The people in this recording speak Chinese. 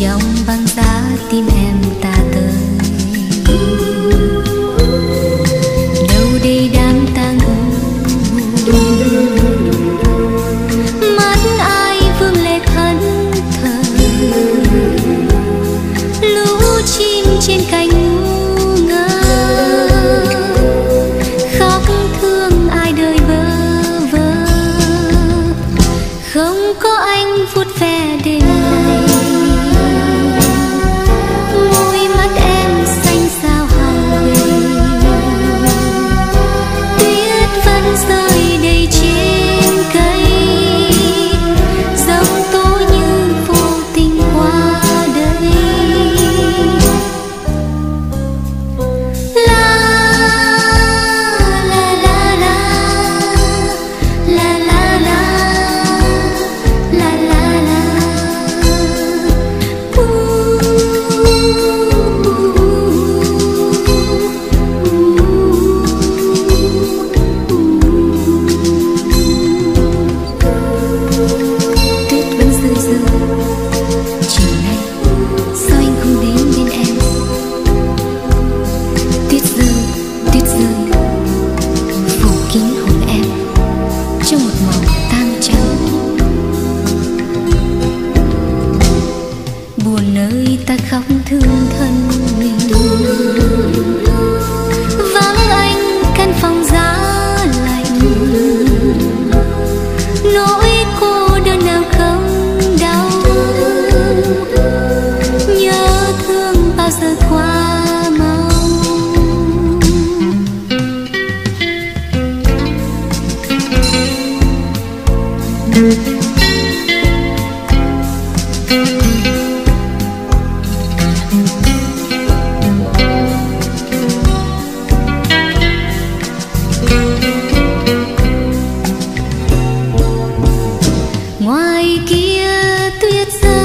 相伴。It's